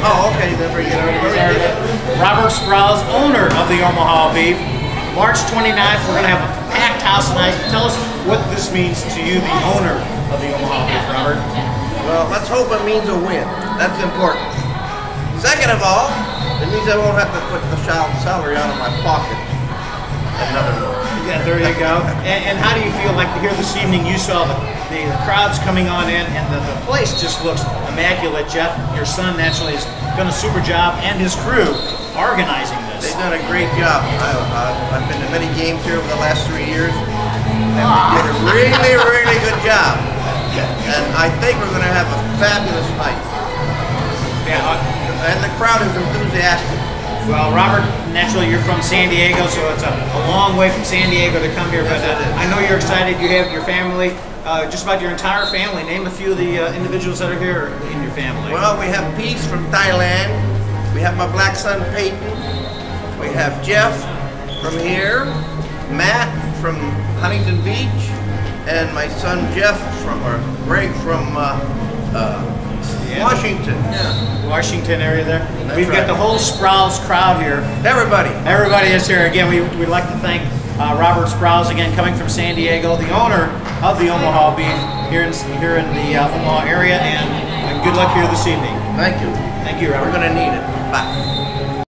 Oh, okay, then bring over. Robert Sprowls, owner of the Omaha Beef. March 29th, we're going to have a packed house tonight. Tell us what this means to you, the owner of the Omaha Beef, Robert. Well, let's hope it means a win. That's important. Second of all, it means I won't have to put the child salary out of my pocket. Yeah, there you go. And, and how do you feel like here this evening you saw the, the, the crowds coming on in and the, the place just looks immaculate. Jeff, your son naturally has done a super job and his crew organizing this. They've done a great job. I, I've been to many games here over the last three years, and they ah. did a really, really good job. And I think we're going to have a fabulous night. Yeah, And the crowd is enthusiastic. Well, Robert, naturally you're from San Diego, so it's a, a long way from San Diego to come here. But uh, I know you're excited. You have your family, uh, just about your entire family. Name a few of the uh, individuals that are here in your family. Well, we have Peace from Thailand. We have my black son Peyton. We have Jeff from here. Matt from Huntington Beach. And my son Jeff from, or Greg from uh, uh, Yeah. Washington. Yeah. Washington area there. That's We've got the whole Sprowls crowd here. Everybody. Everybody is here. Again, we, we'd like to thank uh, Robert Sprowls, again, coming from San Diego, the owner of the Omaha Beef here in, here in the uh, Omaha area, and uh, good luck here this evening. Thank you. Thank you, Robert. We're going to need it. Bye.